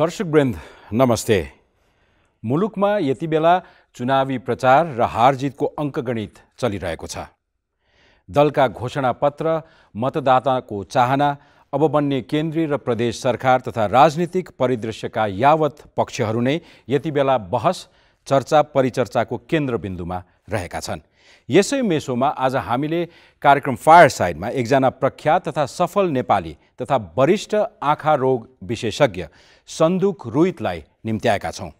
दर्शकवृन्द नमस्ते। मुलुकमा यति बेला चुनावी प्रचार र हारजितको अङ्कगणित चलिरहेको छ। दलका घोषणापत्र मतदाताको चाहना अब बन्ने केन्द्रीय र प्रदेश सरकार तथा राजनीतिक परिदृश्यका यावत पक्षहरू नै यति बेला बहस चर्चा परिचर्चाको केन्द्रबिन्दुमा रहेका छन्। यसै मेसोमा आज हामीले कार्यक्रम फायर साइडमा एकजना प्रख्यात तथा सफल नेपाली तथा वरिष्ठ आँखा रोग विशेषज्ञ सन्दुक रुइतलाई निम्त्याएका छौँ।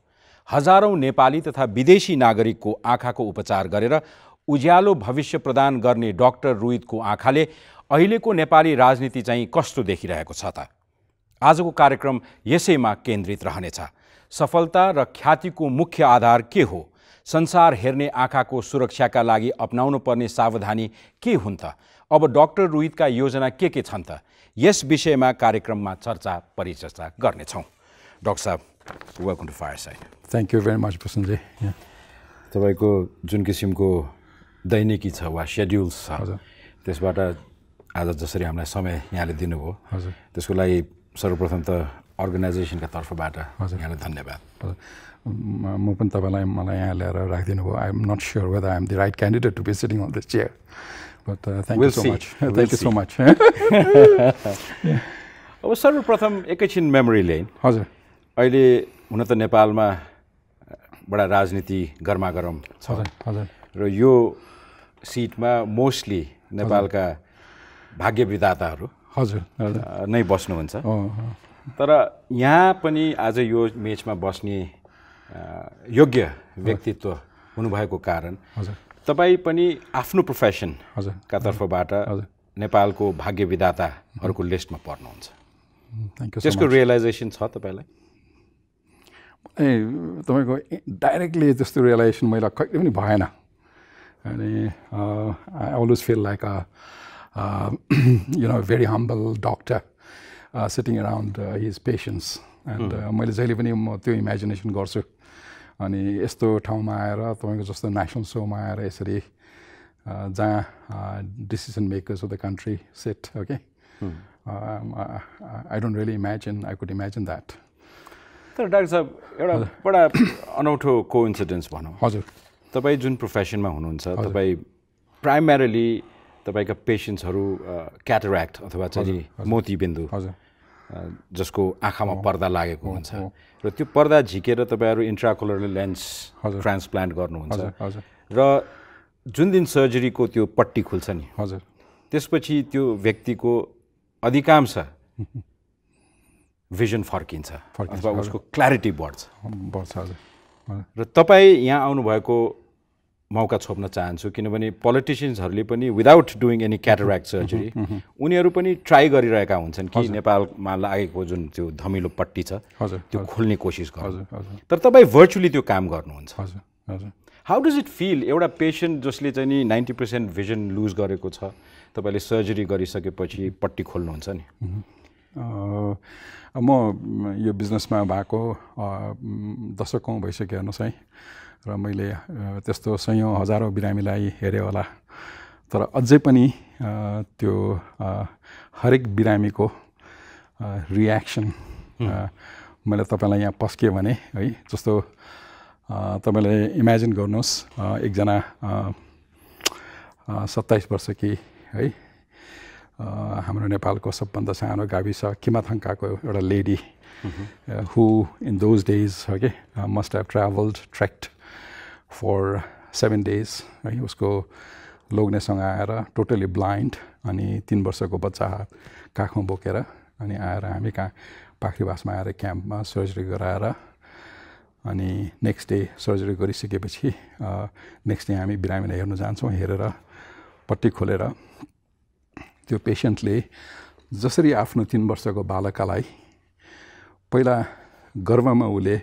हजारौँ नेपाली तथा विदेशी नागरिकको आँखाको उपचार गरेर उज्यालो भविष्य प्रदान गर्ने डाक्टर रुइतको आँखाले अहिलेको नेपाली राजनीति चाहिँ कस्तो देखिरहेको छ त? आजको कार्यक्रम यसैमा केन्द्रित रहनेछ। सफलता र ख्यातिको मुख्य आधार के हो? संसार हेर्ने आँखाको सुरक्षाका लागि अप्नाउनु पर्ने सावधानी के हुन् त? अब डाक्टर रोहितका योजना के के छन् त? यस विषयमा कार्यक्रममा चर्चा परिचर्चा गर्नेछौँ। डाक्टर साहब welcome to fireside thank you very much Prasannaji तपाईँको जुन किसिमको दैनिकी छ वा सेड्युल्स छ हजुर। त्यसबाट आज जसरी हामीलाई समय यहाँले दिनुभयो हजुर। त्यसको लागि सर्वप्रथम त अर्गनाइजेसनका तर्फबाट हजुर। यहाँलाई धन्यवाद। हजुर। म पनि तपाईँलाई मलाई यहाँ ल्याएर राखिदिनु भयो. I am not sure whether I am the right candidate to be sitting on this chair but thank you so. Much thank you. So much अब सर्वप्रथम एकैछिन मेमोरी लेन हजुर। अहिले हुन त नेपालमा बडा राजनीति गरमागरम छ। हजुर र यो सिटमा मोस्टली नेपालका भाग्य विधाताहरू हजुर। नै बस्नुहुन्छ। तर यहाँ पनि आज यो मेचमा बस्ने योग्य व्यक्तित्व हुनुभएको कारण हजुर। तपाईँ पनि आफ्नो प्रोफेसन का तर्फबाट। नेपालको भाग्य विधाताहरूको लिस्टमा पर्नुहुन्छ। थ्याङ्क यू सो त्यसको रियलाइजेसन छ तपाईँलाई? ए तपाईँको डाइरेक्टली त्यस्तो रियलाइजेसन मैले कहिले पनि भएन। अनि I always feel like a you know very humble doctor sitting around his patients and मैले जहिले पनि म त्यो इमेजिनेसन गर्छु। अनि यस्तो ठाउँमा आएर तपाईँको जस्तो नेसनल सोमा आएर यसरी जहाँ decision makers of the country set okay I don't really imagine I could imagine that तर डाक्टर साहब एउटा बडा अनौठो को इन्सिडेन्स भनौँ। हजुर। तपाईँ जुन प्रोफेसनमा हुनुहुन्छ तपाईँ प्राइमेरली तपाईँका पेसेन्ट्सहरू क्याटरेक्ट अथवा चाहिँ मोतीबिन्दु। हजुर। जसको आँखामा पर्दा लागेको हुन्छ। र त्यो पर्दा झिकेर तपाईँहरू इन्ट्राकुलर लेन्स। ट्रान्सप्लान्ट गर्नुहुन्छ। र जुन दिन सर्जरीको त्यो पट्टी खुल्छ नि हजुर। त्यसपछि त्यो व्यक्तिको अधिकांश भिजन फर्किन्छ फर्किन्छ, अथवा उसको क्ल्यारिटी बढ्छ। बढ्छ हजुर। र तपाईँ यहाँ आउनुभएको मौका छोप्न चाहन्छु किनभने पोलिटिसियन्सहरूले पनि without doing any cataract surgery उनीहरू पनि ट्राई गरिरहेका हुन्छन् कि नेपालमा लागेको जुन त्यो धमिलो पट्टी छ त्यो खोल्ने कोसिस हजुर तर तपाईँ भर्चुली त्यो काम गर्नुहुन्छ। हजुर हजुर। हाउ डज इट फिल एउटा पेसेन्ट जसले चाहिँ नि नाइन्टी पर्सेन्ट भिजन लुज गरेको छ तपाईँले सर्जरी गरिसकेपछि पट्टी खोल्नुहुन्छ नि? अँ, म यो बिजनेसमा भएको दशकौँ भइसक्यो हेर्नुहोस् है। र मैले त्यस्तो सयौँ हजारौँ बिरामीलाई हेरेँ होला। तर अझै पनि त्यो हरेक बिरामीको रियाक्सन मैले तपाईँलाई यहाँ पस्केँ भने है जस्तो तपाईँले इमेजिन गर्नुहोस् एकजना सत्ताइस वर्षकी है अ, हाम्रो नेपालको सबभन्दा सानो गाविस किमाथङ्काको एउटा lady who in those days okay must have travelled tracked for seven days है उसको लोग्नेसँग आएर टोटली ब्लाइन्ड अनि तिन वर्षको बच्चा काखमा बोकेर अनि आएर हामी कहाँ पाखरीवासमा आएर क्याम्पमा सर्जरी गराएर अनि नेक्स्ट डे सर्जरी गरिसकेपछि नेक्स्ट डे हामी बिरामीलाई हेर्नु जान्छौँ हेरेर पट्टी खोलेर। त्यो पेसेन्टले जसरी आफ्नो तिन वर्षको बालकालाई पहिला गर्भमा उसले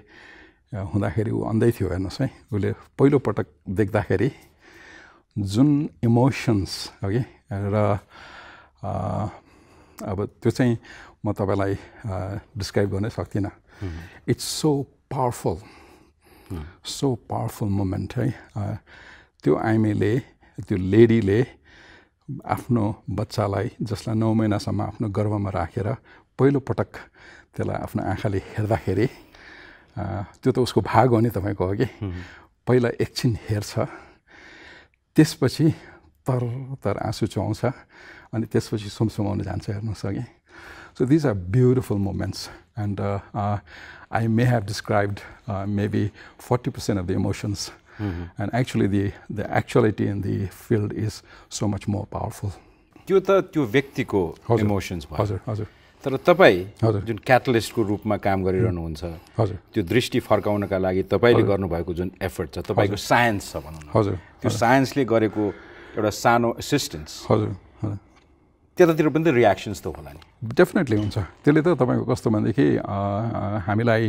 हुँदाखेरि ऊ अन्धै थियो हेर्नुहोस् है। उसले पहिलोपटक देख्दाखेरि जुन इमोसन्स हगि र अब त्यो चाहिँ म तपाईँलाई डिस्क्राइब गर्नै सक्दिनँ। It's so powerful so powerful moment है। त्यो आइमीले त्यो लेडीले आफ्नो बच्चालाई जसलाई नौ महिनासम्म आफ्नो गर्भमा राखेर पहिलोपटक त्यसलाई आफ्नो आँखाले हेर्दाखेरि त्यो त उसको भाग हो नि तपाईँको अघि। पहिला एकछिन हेर्छ त्यसपछि तर तर आँसु चुहाउँछ अनि त्यसपछि सुमसुमाउनु जान्छ हेर्नुहोस् अघि। So these are beautiful moments and I may have described maybe forty percent of the emotions and actually the the actuality in the field is so much more powerful त्यो त त्यो व्यक्तिको। इमोसन्स हजुर हजुर। तर तपाईँ हजुर। जुन क्याटलिस्टको रूपमा काम गरिरहनुहुन्छ हजुर। त्यो दृष्टि फर्काउनका लागि तपाईँले गर्नुभएको जुन एफर्ट छ तपाईँको साइन्स छ भनौँ न। हजुर। त्यो साइन्सले गरेको एउटा सानो एसिस्टेन्स हजुर। त्यतातिर पनि त रियाक्सन्स त होला नि। डेफिनेटली हुन्छ। त्यसले त तपाईँको कस्तो भनेदेखि हामीलाई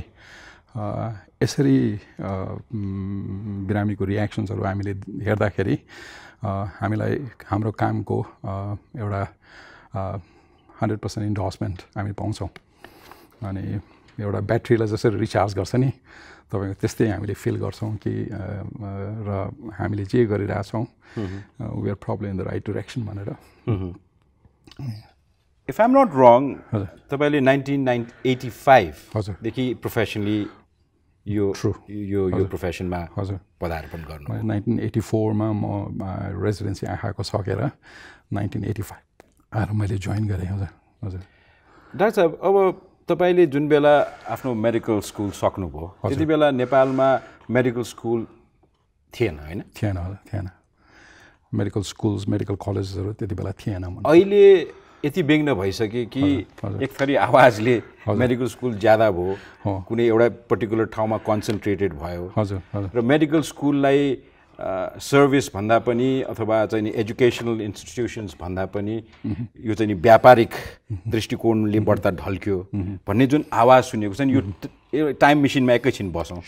यसरी बिरामीको रियाक्सन्सहरू हामीले हेर्दाखेरि हामीलाई हाम्रो कामको एउटा हन्ड्रेड पर्सेन्ट इन्डोर्समेन्ट हामी पाउँछौँ। अनि एउटा ब्याट्रीलाई जसरी रिचार्ज गर्छ नि तपाईँको त्यस्तै हामीले फिल गर्छौँ कि र हामीले जे गरिरहेछौँ we are problem in the right direction भनेर। If I'm not wrong. तपाईँले नाइन्टिन नाइन एटी हजुर। फाइभदेखि प्रोफेसनली यो. यो यो प्रोफेसनमा हजुर। पदार्पण गर्नु। नाइन्टिन एटी फोरमा म रेसिडेन्सी आँखाको सकेर नाइन्टिन एटी फाइभ आएर मैले जोइन गरेँ हजुर हजुर। डाक्टर साहब अब तपाईँले जुन बेला आफ्नो मेडिकल स्कुल सक्नुभयो त्यति बेला नेपालमा मेडिकल स्कुल थिएन होइन? थिएन हजुर थिएन। मेडिकल स्कुल्स मेडिकल कलेजेसहरू त्यति बेला थिएन अहिले यति बेग्न भइसक्यो कि एक थरी आवाजले मेडिकल स्कुल ज्यादा भयो। कुनै एउटा पर्टिकुलर ठाउँमा कन्सन्ट्रेटेड भयो। हजुर र मेडिकल स्कुललाई सर्भिस भन्दा पनि अथवा चाहिँ नि एजुकेसनल इन्स्टिट्युसन्स भन्दा पनि यो चाहिँ नि व्यापारिक दृष्टिकोणले बढ्ता ढल्क्यो भन्ने जुन आवाज सुनेको छ नि यो टाइम मेसिनमा एकैछिन बसौँ।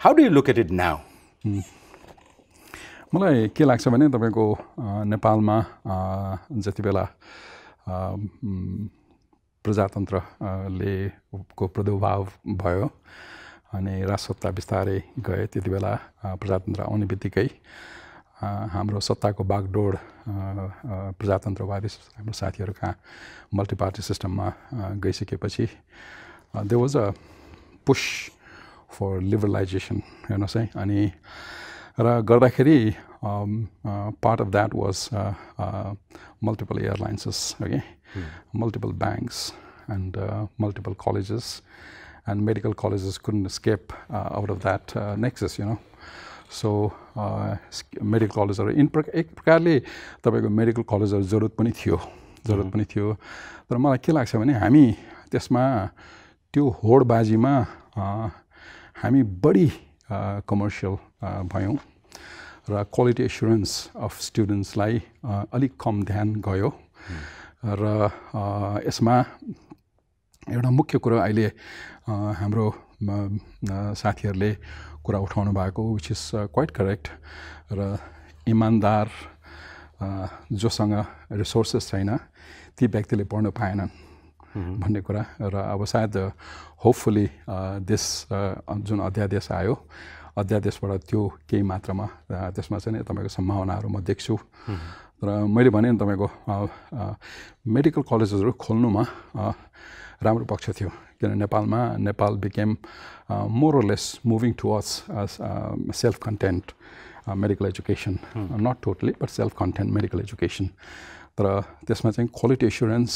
How do you look at it now मलाई के लाग्छ भने तपाईँको नेपालमा जति बेला प्रजातन्त्रले को प्रादुर्भाव भयो अनि राजसत्ता बिस्तारै गए त्यति बेला प्रजातन्त्र आउने बित्तिकै हाम्रो सत्ताको बागडोर प्रजातन्त्रवादी हाम्रो साथीहरू कहाँ मल्टी पार्टी सिस्टममा गइसकेपछि they was a push for liberalisation हेर्नुहोस् है। अनि र गर्दाखेरि part of that was multiple airlines okay multiple banks and multiple colleges and medical colleges कुन escape out of that nexus you know so medical कलेजहरू in प्रकार एक प्रकारले तपाईँको मेडिकल कलेजहरू जरुरत पनि थियो जरुरत पनि थियो तर मलाई के लाग्छ भने हामी त्यसमा त्यो होडबाजीमा अ, हामी बढी कमर्सियल भयौँ र क्वालिटी एसुरेन्स अफ स्टुडेन्ट्सलाई अ, अलिक कम ध्यान गयो र अ, यसमा एउटा मुख्य कुरो अहिले हाम्रो साथीहरूले कुरा उठाउनु भएको विच इज क्वाइट करेक्ट र इमान्दार जोसँग रिसोर्सेस छैन ती व्यक्तिले पढ्न पाएनन् भन्ने कुरा र अब सायद होपफुली देश जुन अध्यादेश आयो अध्यादेशबाट त्यो केही मात्रामा त्यसमा चाहिँ तपाईँको सम्भावनाहरू म देख्छु। र मैले भने नि तपाईँको मेडिकल कलेजेसहरू खोल्नुमा राम्रो पक्ष थियो किन नेपालमा Nepal became more less moving towards self content medical education not totally but self content medical education तर त्यसमा चाहिँ क्वालिटी एसुरेन्स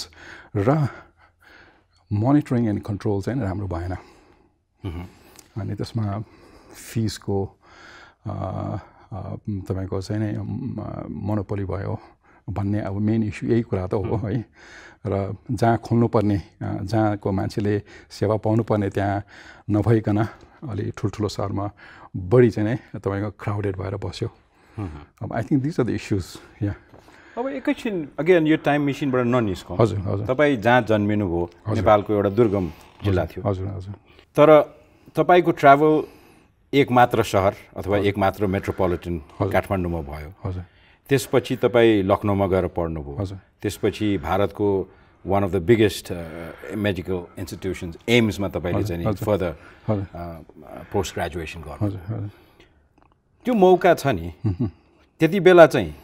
र मोनिटरिङ एन्ड कन्ट्रोल चाहिँ राम्रो भएन। अनि त्यसमा फिसको तपाईँको चाहिँ नै मोनोपोली भयो। भन्ने अब मेन इस्यु यही कुरा त हो है। र जहाँ खोल्नुपर्ने जहाँको मान्छेले सेवा पाउनुपर्ने त्यहाँ नभइकन अलि ठुल्ठुलो सहरमा बढी चाहिँ नै तपाईँको क्राउडेड भएर बस्यो। अब I think this are the issues yeah अब एकैछिन अगेन यो टाइम मेसिनबाट ननिस्कौँ। हजुर हजुर। तपाईँ जहाँ जन्मिनुभयो नेपालको एउटा दुर्गम जिल्ला थियो। हजुर हजुर। तर तपाईँको ट्राभल एक मात्र सहर अथवा एक मात्र मेट्रोपोलिटन काठमाडौँमा भयो। हजुर। त्यसपछि तपाईँ लखनऊमा गएर पढ्नुभयो। हजुर। त्यसपछि भारतको one of the biggest medical institutions एम्समा तपाईँले चाहिँ फर्दर पोस्ट ग्रेजुएसन गर्नु त्यो मौका छ नि त्यति बेला चाहिँ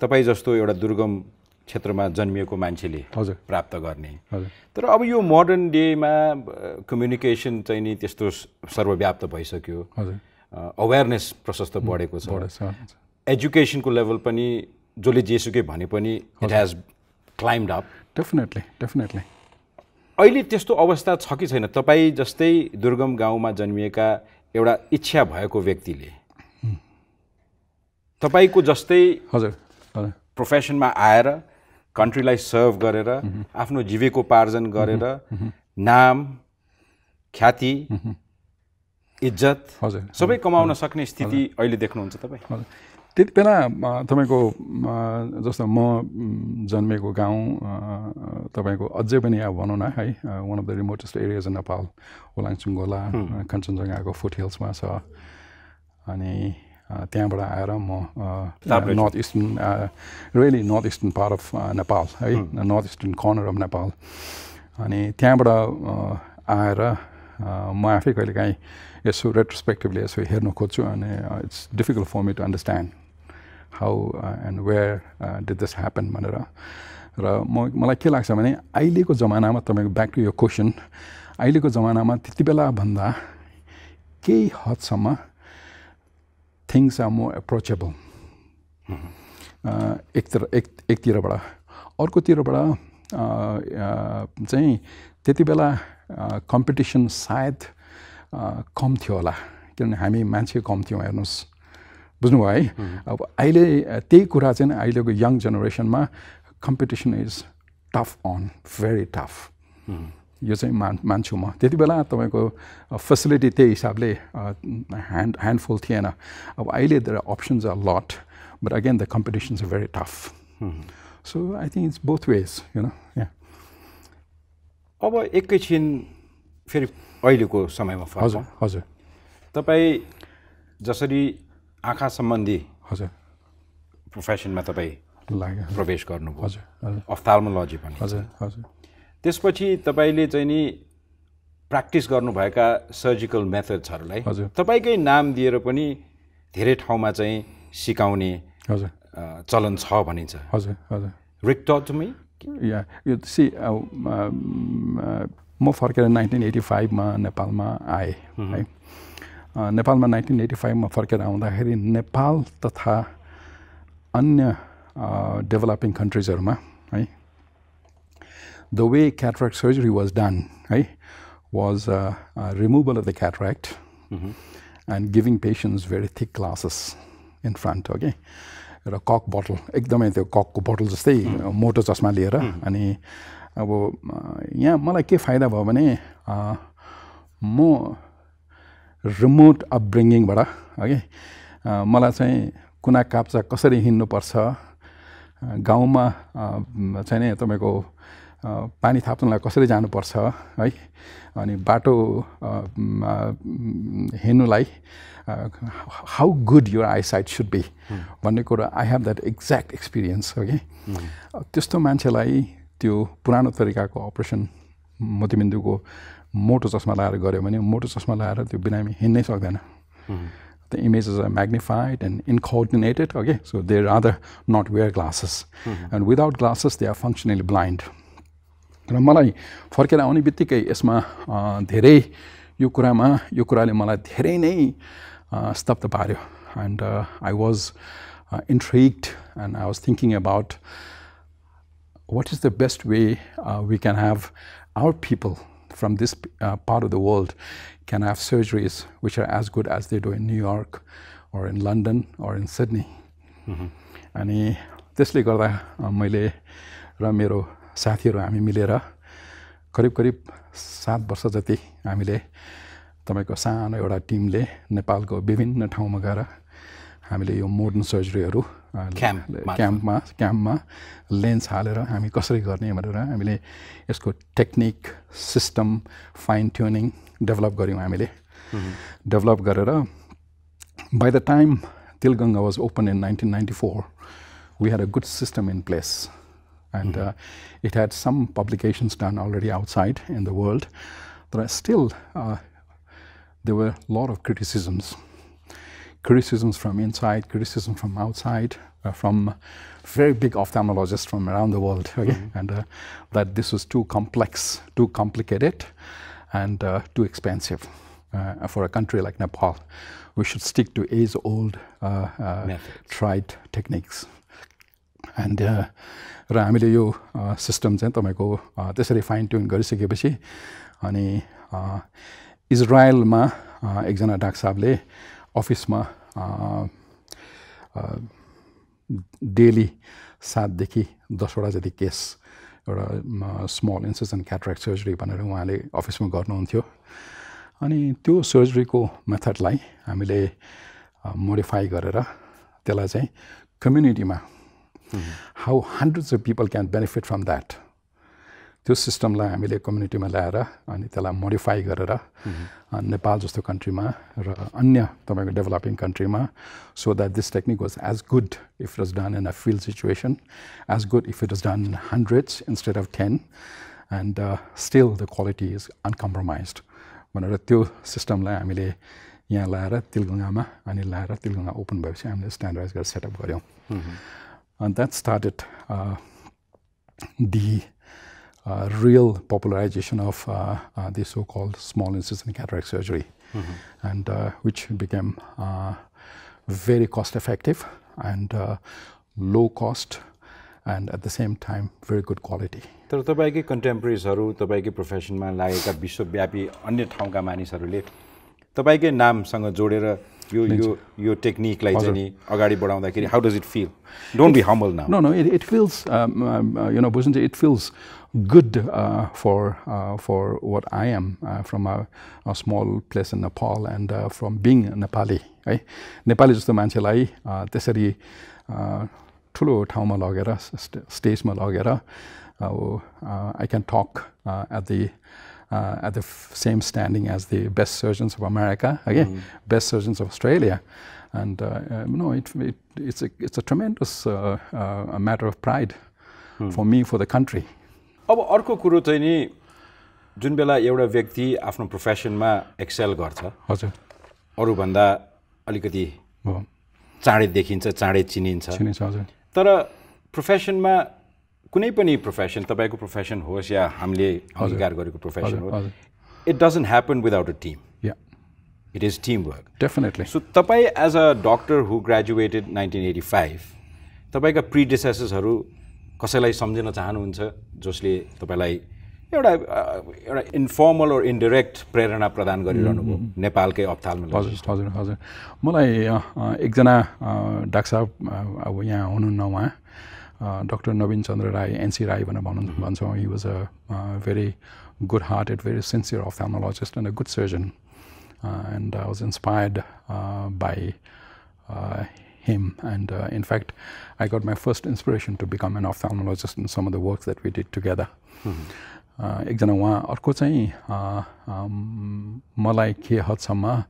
तपाईँ जस्तो एउटा दुर्गम क्षेत्रमा जन्मिएको मान्छेले हजुर। प्राप्त गर्ने। तर अब यो मोडर्न डेमा कम्युनिकेसन चाहिँ नि त्यस्तो सर्वव्याप्त भइसक्यो। अवेरनेस प्रशस्त बढेको छ। एजुकेसनको लेभल पनि जसले जेसुकै भने पनि it has climbed up definitely definitely अहिले त्यस्तो अवस्था छ कि छैन? तपाईँ जस्तै दुर्गम गाउँमा जन्मिएका एउटा इच्छा भएको व्यक्तिले तपाईँको जस्तै हजुर प्रोफेसनमा आएर कन्ट्रीलाई सर्भ गरेर आफ्नो जीविकोपार्जन गरेर नाम ख्याति इज्जत हजुर सबै कमाउन सक्ने स्थिति अहिले देख्नुहुन्छ तपाईँ? हजुर। त्यति बेला तपाईँको जस्तो म जन्मेको गाउँ तपाईँको अझै पनि अब भनौँ न है one of the remotest areas in Nepal Olangchung Gola कञ्चनजङ्घाको फुट हिल्समा छ। अनि त्यहाँबाट आएर म north eastern really north eastern part of Nepal है north eastern corner of Nepal अनि त्यहाँबाट आएर म आफै कहिलेकाहीँ यसो रेट्रोस्पेक्टिभली यसो हेर्न खोज्छु अनि it's difficult for me to understand how and where did this happen भनेर र म मलाई के लाग्छ भने अहिलेको जमानामा तपाईँको ब्याक टु यो क्वेसन अहिलेको जमानामा त्यति बेला भन्दा केही हदसम्म थिङ्स आर मोर एप्रोचेबल एकतिर एक एकतिरबाट। अर्कोतिरबाट चाहिँ त्यति बेला कम्पिटिसन सायद कम थियो होला। किनभने हामी मान्छे कम थियौँ हेर्नुहोस्। बुझ्नुभयो है? अब अहिले त्यही कुरा चाहिँ अहिलेको यङ जेनेरेसनमा competition is tough and very tough यो चाहिँ मान मान्छु म। त्यति बेला तपाईँको फेसिलिटी त्यही हिसाबले ह्यान्ड ह्यान्डफुल थिएन। अब अहिले there options are lot but again the competitions are very tough so I think it's both ways you know yeah अब एकैछिन फेरि अहिलेको समयमा हजुर हजुर। तपाईँ जसरी आँखा सम्बन्धी हजुर। प्रोफेसनमा तपाईँ लाग्यो। प्रवेश गर्नुभयो। हजुर अफ्थाल्मोलोजी पनि। हजुर हजुर। त्यसपछि तपाईँले चाहिँ नि प्र्याक्टिस गर्नुभएका सर्जिकल मेथड्सहरूलाई हजुर। तपाईँकै नाम दिएर पनि धेरै ठाउँमा चाहिँ सिकाउने हजुर। चलन छ भनिन्छ। हजुर हजुर। रिक्टोटमी? या यो सी म फर्केर नाइन्टिन एटी फाइभमा नेपालमा आएँ है। नेपालमा नाइन्टिन एटी फाइभमा फर्केर आउँदाखेरि नेपाल तथा अन्य डेभलपिङ कन्ट्रिजहरूमा है the way cataract surgery was done है was removal of the cataract and giving patients very thick glasses in front हो कि र कक बोटल एकदमै त्यो ककको बोटल जस्तै mm. मोटो चस्मा लिएर mm. अनि अब यहाँ मलाई के फाइदा भयो भने म रिमोट अपब्रिङ्गिङबाट है मलाई चाहिँ कुना काप्चा कसरी हिँड्नुपर्छ गाउँमा चाहिँ नि तपाईँको पानी थाप्नलाई कसरी जानुपर्छ है अनि बाटो हिँड्नुलाई how good your eyesight should be भन्ने कुरा I have that exact experience हो। कि त्यस्तो मान्छेलाई त्यो पुरानो तरिकाको अपरेसन मोतीबिन्दुको मोटो चस्मा लगाएर गऱ्यो भने मोटो चस्मा लगाएर त्यो बिरामी हिँड्नै सक्दैन the images are magnified and incoordinated okay so they rather not wear glasses and without glasses they are functionally blind र मलाई फर्केर आउने बित्तिकै यसमा अ, धेरै यो कुरामा यो कुराले मलाई धेरै नै अ, स्तब्ध पार्यो and I was intrigued and I was thinking about what is the best way uh, we can have our people from this uh, part of the world can have surgeries which are as good as they do in New York or in London or in Sydney. अनि त्यसले गर्दा a, मैले र मेरो साथीहरू हामी मिलेर करिब करिब सात वर्ष जति हामीले तपाईँको सानो एउटा टिमले नेपालको विभिन्न ठाउँमा गएर हामीले यो मोडर्न सर्जरीहरू अ, क्याम्प मार्फत। क्याम्पमा क्याम्पमा लेन्स हालेर हामी कसरी गर्ने भनेर हामीले यसको technique system fine tuning develop गऱ्यौँ हामीले डेभलप गरेर by the time Tilganga was opened in 1994, we had a good system in place. And uh, it had some publications done already outside in the world. But still, uh, there were a lot of criticisms. criticisms from inside, criticism from outside, uh, from very big ophthalmologists from around the world, okay? Mm-hmm. and uh, that this was too complex, too complicated, and uh, too expensive uh, for a country like Nepal. We should stick to age-old, uh, uh, Methods. tried techniques. And र हामीले यो system चाहिँ तपाईँको a, त्यसरी fine tune गरिसकेपछि अनि a, इजरायलमा a, एकजना doctor साहबले अफिसमा डेली सातदेखि दसवटा जति केस एउटा स्मल इन्सेसन क्याट्राक्ट सर्जरी भनेर उहाँले अफिसमा गर्नुहुन्थ्यो. अनि त्यो सर्जरीको मेथडलाई हामीले मोडिफाई गरेर त्यसलाई चाहिँ कम्युनिटीमा how hundreds of people can benefit from that त्यो सिस्टमलाई हामीले कम्युनिटीमा ल्याएर अनि त्यसलाई मोडिफाई गरेर अ, नेपाल जस्तो कन्ट्रीमा र अन्य तपाईँको developing कन्ट्रीमा so that this technique was as good if it was done in a field situation as good if it was done in hundreds instead of ten and still the quality is uncompromise भनेर त्यो सिस्टमलाई हामीले यहाँ ल्याएर तिलगङ्गामा अनि ल्याएर Tilganga open भएपछि हामीले स्ट्यान्डर्डाइज गरेर सेटअप गऱ्यौँ। And that started uh, the uh, real popularization of uh, uh, the so-called small incision cataract surgery, and uh, which became uh, very cost-effective and uh, low cost, and at the same time very good quality. तर तपाईँकै कन्टेम्पोरेरिजहरू तपाईँकै प्रोफेसनमा लागेका विश्वव्यापी अन्य ठाउँका मानिसहरूले तपाईँकै नामसँग जोडेर यो यो यो टेक्निकलाई चाहिँ नि अगाडि बढाउँदाखेरि how does it feel don't be humble now No, no, it, it feels, um, um, uh, you know, Bhusanji, it feels good uh, for, uh, for what I am uh, from a, a small place in Nepal and uh, from being a Nepali, है नेपाली जस्तो मान्छेलाई uh, त्यसरी uh, ठुलो ठाउँमा लगेर स्ट- स्टेजमा लगेर अब I can talk at the uh, at the same standing as the best surgeons of America, again, best surgeons of Australia. And uh, um, no, it, it, it's, a, it's a tremendous uh, uh, a matter of pride for me, for the country. अब अर्को कुरो चाहिँ नि जुन बेला एउटा व्यक्ति आफ्नो प्रोफेसनमा एक्सेल गर्छ हजुर अरूभन्दा अलिकति चाँडै देखिन्छ चाँडै चिनिन्छ चिनिन्छ हजुर तर प्रोफेसनमा कुनै पनि प्रोफेसन तपाईँको प्रोफेसन होस् या हामीले अंगीकार गरेको प्रोफेसन हजुर, हो हजुर। It doesn't happen without a team yeah it is team work definitely so तपाईँ as a doctor who graduated nineteen eighty five तपाईँका प्रिडिसेसर्सहरू कसैलाई सम्झिन चाहनुहुन्छ जसले तपाईँलाई एउटा एउटा इन्फर्मल और इन्डिरेक्ट प्रेरणा प्रदान गरिरहनु भयो नेपालकै अप्थाल्मोलोजिस्ट हजुर हजुर हजुर। मलाई एकजना डाक्टर साहब अब यहाँ हुनुहुन्न उहाँ। डक्टर नवीन चन्द्र राई एनसी राई भनेर भन्नु भन्छौँ he was uh very good hearted very sincere ophthalmologist and a good surgeon and I was inspired by him and uh, in fact i got my first inspiration to become an ophthalmologist in some of the works that we did together Uh, एकजना उहाँ अर्को चाहिँ uh, um, मलाई के हदसम्म um,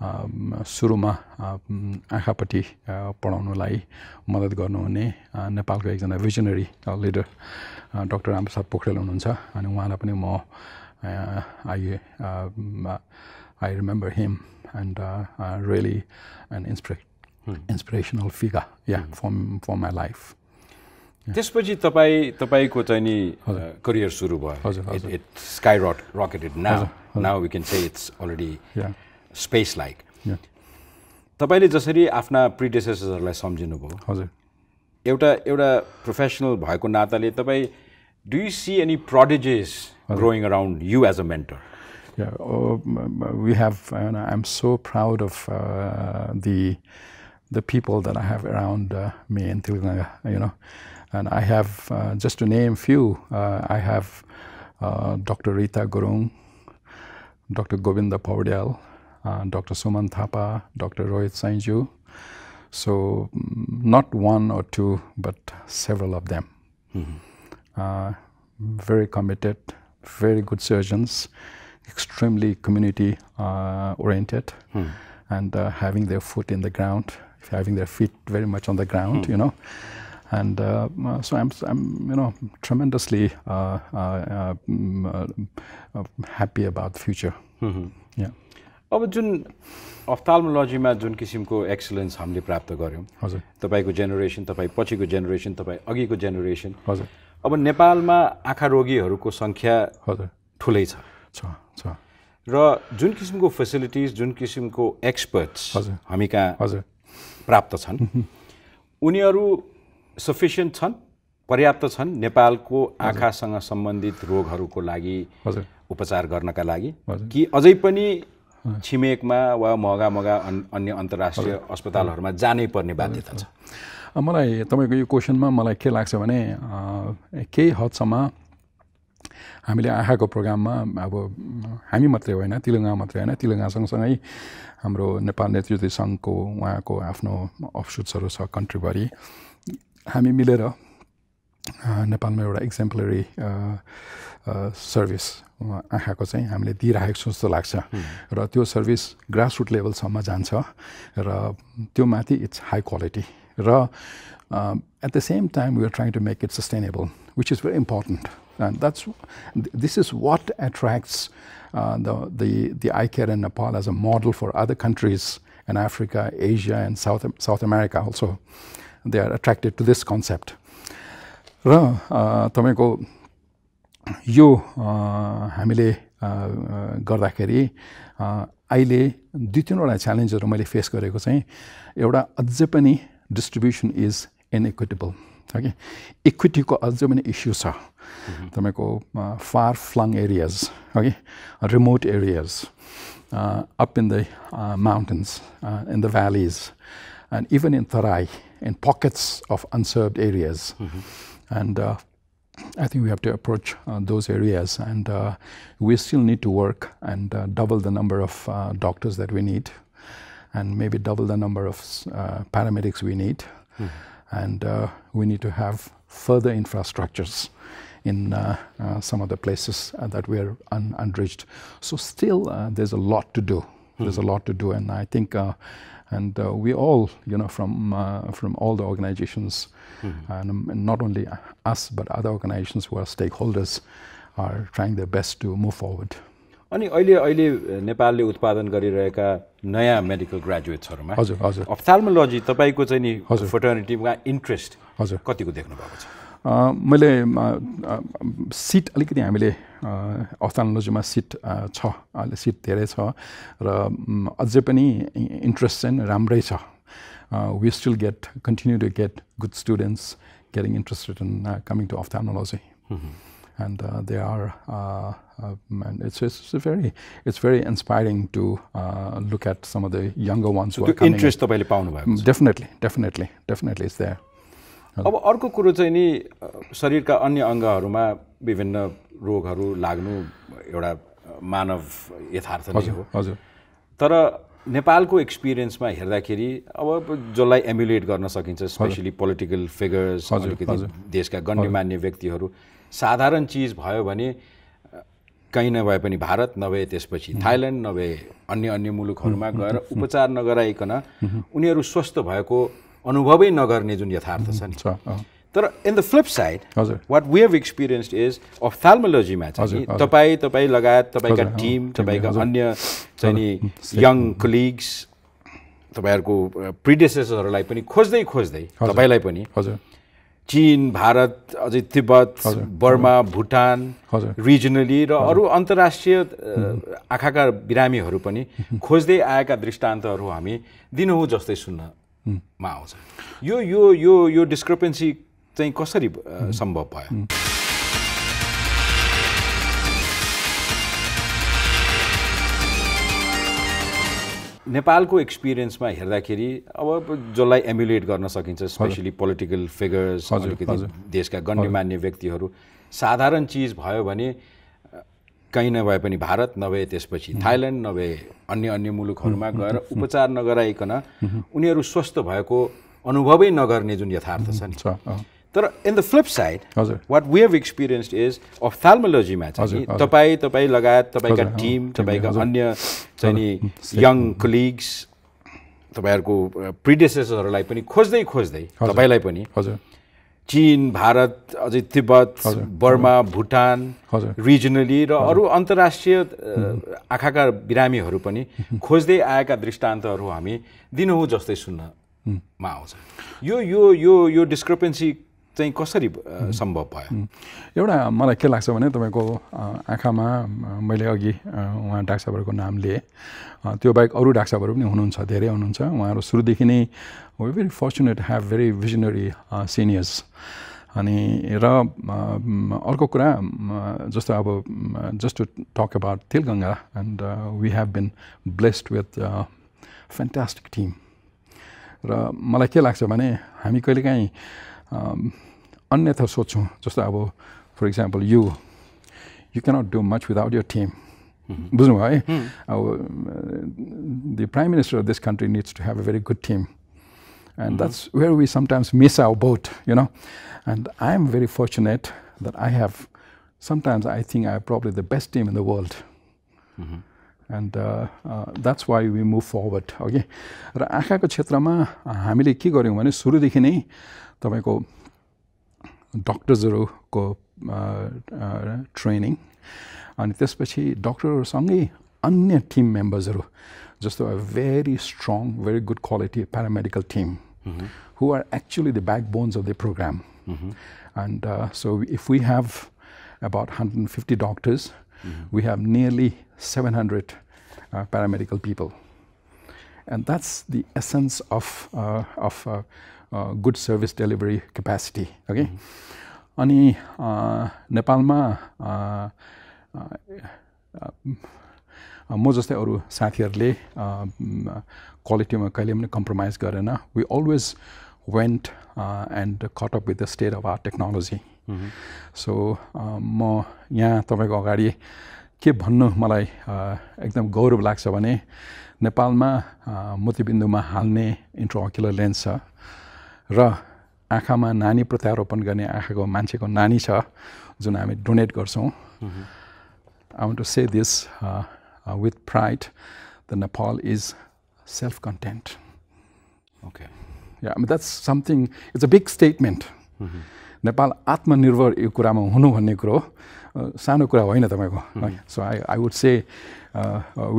सुरुमा आँखापट्टि पढाउनुलाई मद्दत गर्नुहुने नेपालको एकजना visionary leader doctor Ramprasad Pokharel हुनुहुन्छ। अनि उहाँलाई पनि म I I remember him and really an inspire inspirational figure, yeah, for, for my life. त्यसपछि तपाईँ तपाईँको चाहिँ नि करियर सुरु भयो। हजुर, हजुर। It sky rock rocketed now now we can say it's already space like तपाईँले जसरी आफ्ना प्रिडिसेसहरूलाई सम्झिनुभयो हजुर। एउटा एउटा प्रोफेसनल भएको नाताले तपाईँ do you see any prodigies growing around you as a mentor we have I am so proud of the people they've around me in तेलग I have just to name few I have doctor Rita Gurung doctor Govind Paudyal uh, Dr. Suman Thapa, Dr. Rohit Sainju. So, mm, not one or two, but several of them. Uh, very committed, very good surgeons, extremely community uh, oriented, and uh, having their foot in the ground, having their feet very much on the ground, you know. And uh, uh, so I'm, I'm, you know, tremendously uh, uh, uh, mm, happy about the future. Yeah. अब जुन अफ्थाल्मोलोजीमा जुन किसिमको excellence हामीले प्राप्त गऱ्यौँ हजुर। तपाईँको generation तपाईँ पछिको जेनेरेसन तपाईँ अघिको जेनेरेसन। हजुर। अब नेपालमा आँखा रोगीहरूको सङ्ख्या हजुर। ठुलै छ। छ र जुन किसिमको फेसिलिटिज जुन किसिमको एक्सपर्ट्स हजुर। हामी कहाँ हजुर। प्राप्त छन् उनीहरू सफिसियन्ट छन् पर्याप्त छन् नेपालको आँखासँग सम्बन्धित रोगहरूको लागि हजुर। उपचार गर्नका लागि। कि अझै पनि छिमेकमा वा महँगा महँगा अन- अन्य अन्तर्राष्ट्रिय अस्पतालहरूमा जानै पर्ने बाध्यता छ। मलाई तपाईँको यो क्वेसनमा मलाई के लाग्छ भने केही हदसम्म हामीले आँखाको प्रोग्राममा अब हामी मात्रै होइन तिलङ्गा मात्रै होइन तिलङ्गा सँगसँगै हाम्रो नेपाल नेतृत्व सङ्घको उहाँको आफ्नो अफसुट्सहरू छ कन्ट्रीभरि। हामी मिलेर नेपालमा एउटा इक्जाम्पलरी सर्भिस आँखाको चाहिँ हामीले दिइरहेको छु जस्तो लाग्छ र त्यो सर्भिस ग्रासरुट लेभलसम्म जान्छ र त्यो माथि इट्स हाई क्वालिटी र at the same time we are trying to make it sustainable which is very important and that's this is what attracts uh, the, the the eye care in Nepal as a model for other countries in Africa, Asia, and South South America also. They are attracted to this concept. र तपाईँको यो हामीले गर्दाखेरि अहिले दुई तिनवटा च्यालेन्जहरू मैले face गरेको चाहिँ एउटा अझै पनि डिस्ट्रिब्युसन इज इनइक्विटेबल कि? इक्विटीको अझै पनि इस्यु छ। तपाईँको फार फ्लङ एरियाज है remote areas up in the mountains in the valleys and even in Terai in pockets of unserved areas and uh, I think we have to approach uh, those areas, and uh, we still need to work and uh, double the number of uh, doctors that we need, and maybe double the number of uh, paramedics we need, mm. and we need to have further infrastructures in some of the places that we are un unreached. So still, there's a lot to do. Mm. There's a lot to do, and I think and uh, we all, you know, from uh, from all the organizations, and um, and not only us but other organizations who are stakeholders, are trying their best to move forward. अनि अहिले अहिले नेपालले उत्पादन गरिरहेका नयाँ medical ग्रेजुएट्सहरूमा हजुर हजुर अफ्थाल्मोलोजी तपाईँको चाहिँ नि हजुर। फर्टर्निटीमा इन्ट्रेस्ट हजुर कतिको देख्नु भएको छ मैले सिट अलिकति हामीले अफथानोलोजीमा सिट छ अहिले सिट धेरै छ र अझै पनि इन्ट्रेस्ट चाहिँ राम्रै छ। We still get continue to get good students getting interested in coming to ophthalmology and they are it's it's very it's very inspiring to look at some of the younger ones interest तपाईँले पाउनुभयो definitely definitely definitely is that अब अर्को कुरो चाहिँ नि शरीरका अन्य अङ्गहरूमा विभिन्न रोगहरू लाग्नु एउटा मानव यथार्थ नै हो। हजुर। तर नेपालको एक्सपिरियन्समा हेर्दाखेरि अब जसलाई एम्युलेट गर्न सकिन्छ स्पेसली पोलिटिकल फिगर्स अलिकति। देशका गण्यमान्य व्यक्तिहरू साधारण चिज भयो भने कहीँ नभए पनि भारत नभए त्यसपछि थाइल्यान्ड नभए अन्य अन्य मुलुकहरूमा गएर उपचार नगराइकन उनीहरू स्वस्थ भएको अनुभवै नगर्ने जुन यथार्थ छ नि। तर in the flip side what we have experienced is अफ्थाल्मोलोजीमा चाहिँ हजुर, नि। हजुर। तपाईँ तपाईँ लगायत तपाईँका टिम तपाईँका। अन्य चाहिँ नि यङ कलिग्स तपाईँहरूको प्रिडेसेसहरूलाई पनि खोज्दै खोज्दै तपाईँलाई पनि चिन भारत अझै तिब्बत बर्मा भुटान। रिजनली र अरू अन्तर्राष्ट्रिय आँखाका बिरामीहरू पनि खोज्दै आएका दृष्टान्तहरू हामी दिनहुँ जस्तै सुन्नमा आउँछ यो यो यो यो डिस्क्रिपेन्सी चाहिँ कसरी सम्भव भयो? नेपालको एक्सपिरियन्समा हेर्दाखेरि अब जसलाई एम्युलेट गर्न सकिन्छ स्पेसली पोलिटिकल फिगर्स अलिकति। देशका गण्यमान्य व्यक्तिहरू साधारण चिज भयो भने कहीँ नभए पनि भारत नभए त्यसपछि थाइल्यान्ड नभए अन्य अन्य मुलुकहरूमा गएर उपचार नगराइकन उनीहरू स्वस्थ भएको अनुभवै नगर्ने जुन यथार्थ छ नि। तर इन द फ्लिप साइड हजुर। What we have experienced is अफ्थाल्मोलोजीमा चाहिँ। तपाईँ तपाईँ लगायत तपाईँका टिम तपाईँका। अन्य चाहिँ नि यङ कलिग्स तपाईँहरूको प्रिडेसेसहरूलाई पनि खोज्दै खोज्दै तपाईँलाई पनि हजुर। चिन भारत अझै तिब्बत बर्मा भुटान। रिजनली र अरू अन्तर्राष्ट्रिय आँखाका बिरामीहरू पनि खोज्दै आएका दृष्टान्तहरू हामी दिनहुँ जस्तै सुन्नमा आउँछ। यो यो यो यो डिस्क्रिपेन्सी चाहिँ कसरी सम्भव भयो? एउटा मलाई के लाग्छ भने तपाईँको आँखामा मैले अघि उहाँ डाक्टर साहबहरूको नाम लिएँ। त्यो बाहेक अरू डाक्टर साहबहरू पनि हुनुहुन्छ धेरै हुनुहुन्छ। उहाँहरू सुरुदेखि नै we very fortunate have very visionary seniors अनि र अर्को कुरा जस्तो अब just to talk about Tilganga and we have been blessed with fantastic team र मलाई के लाग्छ भने हामी कहिलेकाहीँ अन्यथा सोध्छौँ जस्तो अब for example you you cannot do much without your team बुझ्नुभयो है अब the prime minister of this country needs to have a very good team and that's where we sometimes miss our boat you know and i am very fortunate that i have sometimes i think i have probably the best team in the world and uh, uh, that's why we move forward okay र आँखाको क्षेत्रमा हामीले के गर्यौँ भने सुरुदेखि नै तपाईँको डक्टर्सहरूको ट्रेनिङ अनि त्यसपछि डक्टरहरूसँगै अन्य टिम मेम्बर्सहरू जस्तो very strong very good quality paramedical team who are actually the backbones of the program. And uh, so if we have about 150 doctors, we have nearly 700 uh, paramedical people. And that's the essence of, uh, of uh, uh, good service delivery capacity. Okay? अनि अ, नेपालमा अ, अ, म जस्तै अरू साथीहरूले क्वालिटीमा कहिले पनि कम्प्रोमाइज गरेन we always went and cut up with the state of art technology so म यहाँ तपाईँको अगाडि के भन्नु मलाई एकदम गौरव लाग्छ भने नेपालमा मोतीबिन्दुमा हाल्ने इन्ट्रोअक्युलर लेन्स छ र आँखामा नानी प्रत्यारोपण गर्ने आँखाको मान्छेको नानी छ जुन हामी डोनेट गर्छौँ। To say this uh, uh, with pride that Nepal is self content. Okay mean, that's something, it's a big statement. Nepal आत्मनिर्भर यो कुरामा हुनु भन्ने कुरो अ, सानो कुरा होइन तपाईँको so I I would say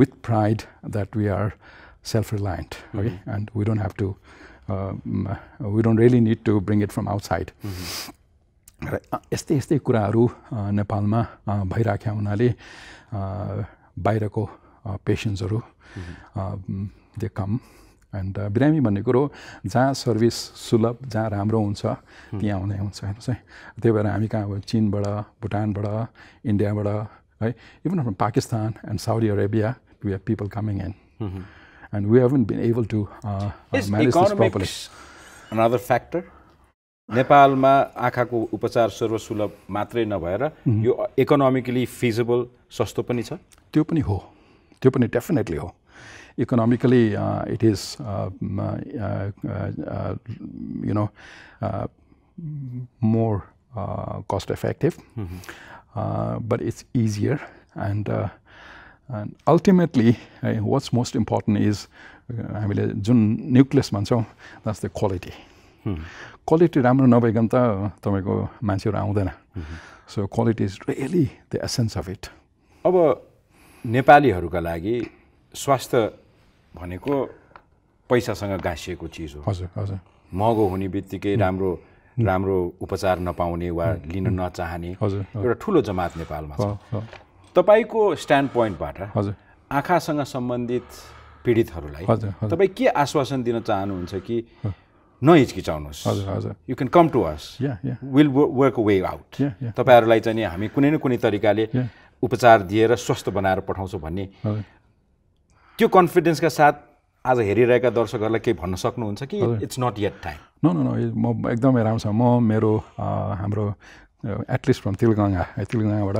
with pride that we are self reliant है and we don't have to we don't really need to bring it from outside र यस्तै यस्तै कुराहरू नेपालमा अ, भइराखेका हुनाले बाहिरको पेसेन्ट्सहरू दे कम एन्ड बिरामी भन्ने कुरो जहाँ सर्भिस सुलभ जहाँ राम्रो हुन्छ त्यहाँ आउने हुन्छ हेर्नुहोस् है त्यही भएर हामी कहाँ अब चिनबाट भुटानबाट इन्डियाबाट है even from Pakistan and Saudi Arabia we have people coming in and we haven't been able to Is manage this properly economics another factor? नेपालमा आँखाको उपचार सर्वसुलभ मात्रै नभएर यो इकोनोमिकली फिजिबल सस्तो पनि छ त्यो पनि हो त्यो पनि डेफिनेटली हो economically it is you know more cost effective. Uh, but it's easier ultimately uh, what's most important is uh, हामीले जुन न्युक्लियस भन्छौँ द्याट्स द क्वालिटी क्वालिटी राम्रो नभइकन त तपाईँको मान्छेहरू आउँदैन। So quality is really the essence of it अब नेपालीहरूका लागि स्वास्थ्य भनेको पैसासँग गाँसिएको चिज हो। हजुर हजुर। महँगो हुने बित्तिकै राम्रो राम्रो उपचार नपाउने वा लिन नचाहने हजुर, एउटा ठुलो जमात नेपालमा छ। ह, ह, तपाईँको स्ट्यान्ड पोइन्टबाट हजुर। आँखासँग सम्बन्धित पीडितहरूलाई। तपाईँ के आश्वासन दिन चाहनुहुन्छ कि नहिचकिचाउनुहोस्? हजुर हजुर। You can come to us will work way out. तपाईँहरूलाई चाहिँ हामी कुनै न कुनै तरिकाले. उपचार दिएर स्वस्थ बनाएर पठाउँछौँ भन्ने त्यो कन्फिडेन्सका साथ आज हेरिरहेका दर्शकहरूलाई केही भन्न सक्नुहुन्छ कि it's not yet time no no म एकदमै राम्रो छ म मेरो हाम्रो एटलिस्ट फ्रम तिलगङ्गा तिलगङ्गाबाट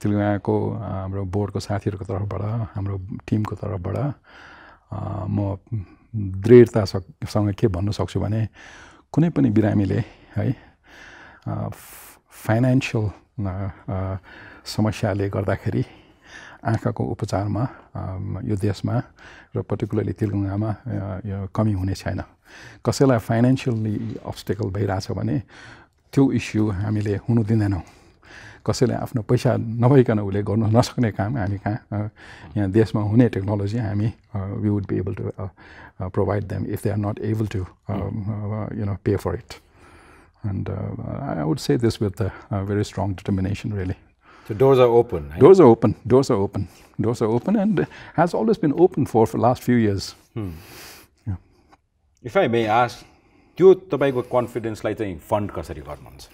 अ, हाम्रो बोर्डको साथीहरूको तर्फबाट हाम्रो टिमको तर्फबाट म दृढतासँग के भन्नु सक्छु भने कुनै पनि बिरामीले है फाइनेन्सियल समस्याले गर्दाखेरि आँखाको उपचारमा यो देशमा र पर्टिकुलरली तेलुङ्गामा अ, यो कमी हुने छैन। कसैलाई फाइनेन्सियली अब्स्टेकल भइरहेछ भने त्यो इस्यु हामीले हुनु दिँदैनौँ। कसैले आफ्नो पैसा नभइकन उसले गर्नु नसक्ने काम हामी कहाँ यहाँ देशमा हुने टेक्नोलोजी हामी we would be able to provide them if they are not able to you know pay for it and I would say this with very strong determination really So doors are open. Right? Doors are open. Doors are open. Doors are open, and has always been open for for last few years. Hmm. Yeah. If I may ask, त्यो तपाईँको कन्फिडेन्सलाई चाहिँ fund कसरी गर्नुहुन्छ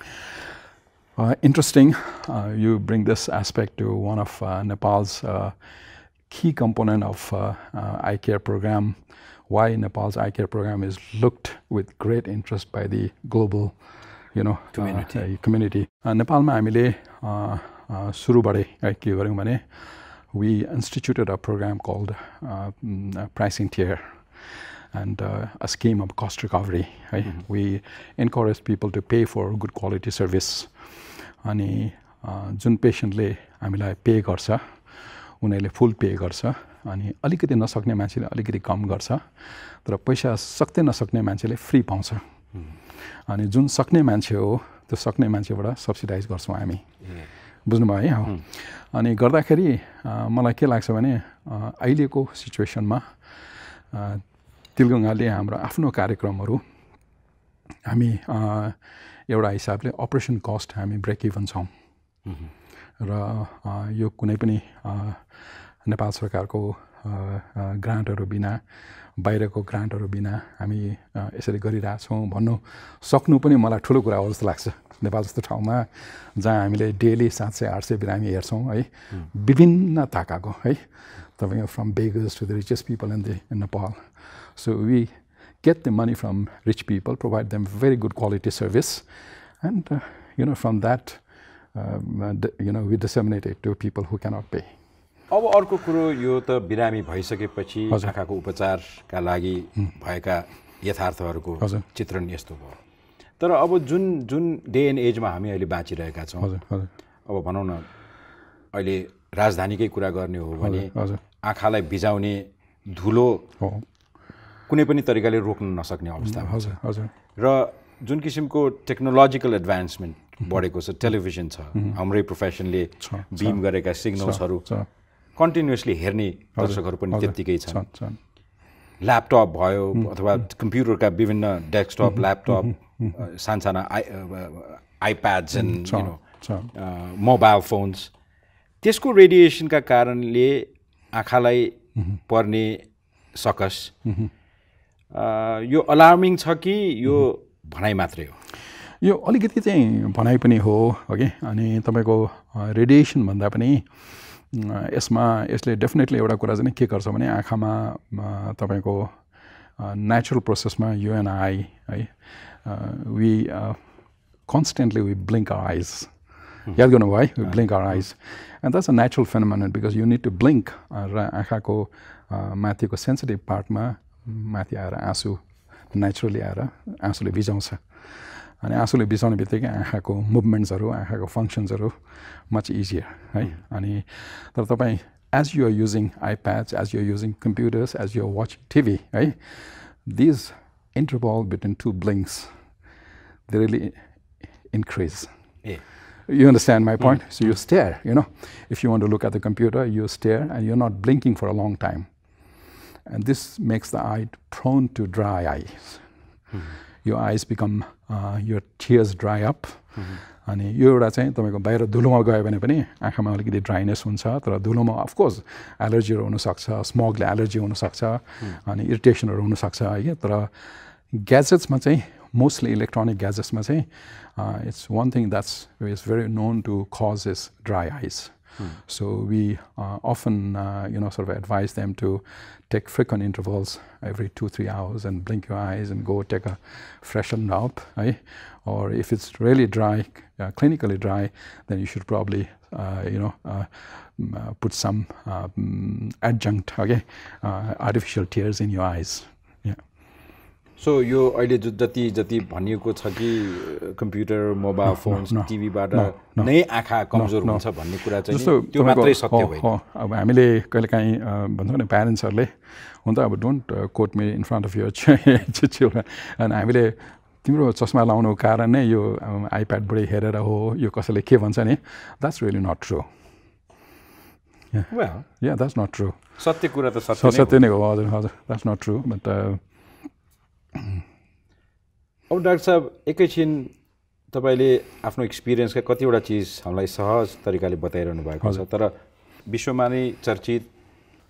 interesting, uh, you bring this aspect to one of uh, Nepal's uh, key component of uh, uh, eye care program. Why Nepal's eye care program is looked with great interest by the global, you know, community. community. नेपालमा हामीले सुरुबाटै के गऱ्यौँ भने we instituted a program called mm, pricing tier and a scheme of cost recovery. Right? Mm -hmm. We encourage people to pay for good quality service अनि जुन पेसेन्टले हामीलाई pay गर्छ उनीहरूले फुल पे गर्छ अनि अलिकति नसक्ने मान्छेले अलिकति कम गर्छ तर पैसा सक्दै नसक्ने मान्छेले फ्री पाउँछ। अनि जुन सक्ने मान्छे हो त्यो सक्ने मान्छेबाट सब्सिडाइज गर्छौँ हामी। बुझ्नुभयो है? हो अनि गर्दाखेरि मलाई के लाग्छ भने अहिलेको सिचुएसनमा तिलगङ्गाले हाम्रो आफ्नो कार्यक्रमहरू हामी एउटा हिसाबले अपरेसन कस्ट हामी ब्रेक इभन छौँ। र यो कुनै पनि नेपाल सरकारको ग्रान्टहरू बिना बाहिरको ग्रान्टहरू बिना हामी यसरी गरिरहेछौँ भन्नु सक्नु पनि मलाई ठुलो कुरा हो जस्तो लाग्छ। नेपाल जस्तो ठाउँमा जहाँ हामीले डेली सात सय आठ सय बिरामी हेर्छौँ है विभिन्न ताकाको है तपाईँको from beggars to the richest people in the Nepal so we get the money from rich people, provide them very good quality service, and uh, you know from that, um, you know we disseminate it to people who cannot pay. अब अर्को कुरो यो त बिरामी भइसकेपछि आँखाको उपचारका लागि भएका यथार्थहरूको चित्रण यस्तो भयो तर अब जुन जुन डे एन्ड एजमा हामी अहिले बाँचिरहेका छौँ अब भनौँ न अहिले राजधानीकै कुरा गर्ने हो भने आँखालाई भिजाउने धुलो कुनै पनि तरिकाले रोक्न नसक्ने अवस्था हजुर हजुर। र जुन किसिमको टेक्नोलोजिकल एडभान्समेन्ट बढेको छ टेलिभिजन छ हाम्रै प्रोफेसनले बिम गरेका सिग्नल्सहरू कन्टिन्युसली हेर्ने दर्शकहरू पनि त्यत्तिकै छ ल्यापटप भयो अथवा कम्प्युटरका विभिन्न desktop laptop सानसाना I iPads and mobile phones त्यसको रेडिएसनका कारणले आँखालाई पर्ने सकस। यो अलार्मिङ छ कि यो भनाइ मात्रै हो? यो अलिकति चाहिँ भनाइ पनि हो कि अनि तपाईँको रेडिएसन भन्दा पनि यसमा यसले डेफिनेटली एउटा कुरा चाहिँ के गर्छ भने आँखामा तपाईँको नेचुरल प्रोसेसमा युएनआई है we constantly we blink our eyes याद गर्नुभयो है? We blink our eyes and that's a natural phenomenon because you need to blink र आँखाको माथिको सेन्सिटिभ पार्टमा माथि आएर आँसु नेचुरली आएर आँसुले भिजाउँछ अनि आँसुले भिजाउने बित्तिकै आँखाको मुभमेन्ट्सहरू आँखाको फङ्सन्सहरू मच इजियर है अनि तर तपाईँ as you're using iPads as you're using computers as you're watch TV है these interval between two blinks they really increase You understand my point? Mm. So you stare, you know. If you want to look at the computer, you stare and you're not blinking for a long time. And this makes the eye prone to dry eyes. Mm -hmm. Your eyes become, uh, your tears dry up. Mm -hmm. अनि यो एउटा चाहिँ तपाईँको बाहिर धुलोमा गयो भने पनि आँखामा अलिकति ड्राइनेस हुन्छ तर धुलोमा अफकोर्स एलर्जीहरू हुनसक्छ स्मगले एलर्जी हुनसक्छ अनि इरिटेसनहरू हुनसक्छ है तर ग्याजेट्समा चाहिँ मोस्टली इलेक्ट्रोनिक ग्याजेट्समा चाहिँ it's one thing that's is very known to cause is dry So we uh, often, uh, you know, sort of advise them to take frequent intervals every two, three hours and blink your eyes and go take a freshen up. Right? Or if it's really dry, uh, clinically dry, then you should probably, uh, you know, uh, uh, put some adjunct, okay, artificial tears in your eyes, so यो अहिले जति जति भनिएको छ कि computer mobile phones टिभीबाट नै आँखा कमजोर हुन्छ भन्ने कुरा चाहिँ त्यो मात्रै सत्य होइन अब हामीले कहिलेकाहीँ भन्छौँ नि प्यारेन्ट्सहरूले हुन त अब don't quote me in front of your children अनि हामीले तिम्रो चस्मा लाउनुको कारण नै यो आइप्याडबाटै हेरेर हो यो कसैले के भन्छ नि that's really not true yeah that's not true सत्य कुरा त सत्य नै हो। सत्य नै हो हजुर हजुर द्याट्स नट ट्रु बट अब डाक्टर साहब एकैछिन तपाईँले आफ्नो एक्सपिरियन्सका कतिवटा चिज हामीलाई सहज तरिकाले बताइरहनु भएको छ तर विश्वमा नै चर्चित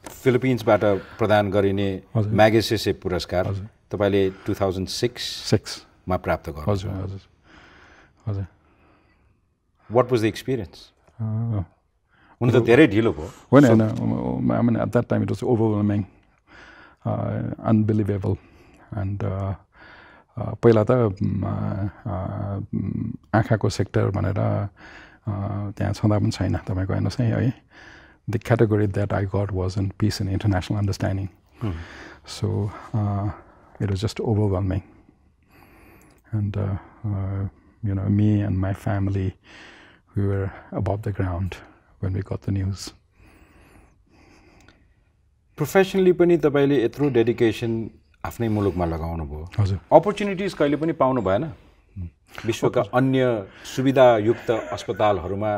फिलिपिन्सबाट प्रदान गरिने म्यागेसेसे पुरस्कार तपाईँले टु थाउजन्ड सिक्समा सिक्स। प्राप्त गर्नु हजुर हजुर। हजुर। वाट वाज द एक्सपिरियन्स हुन त धेरै ढिलो भयो। होइन होइन। I mean at that time it was overwhelming unbelievable and पहिला त म, अ, म, आँखाको सेक्टर भनेर अ, त्यहाँ छँदा पनि छैन तपाईँको हेर्नुहोस् है है the category that I got was in peace in international understanding so it was just overwhelming and uh, uh, you know me and my family we were above the ground when we got the news professionally पनि तपाईँले यत्रो dedication आफ्नै मुलुकमा लगाउनु भयो। हजुर। Opportunities कहिले पनि पाउनु भएन। विश्वका अन्य सुविधायुक्त अस्पतालहरूमा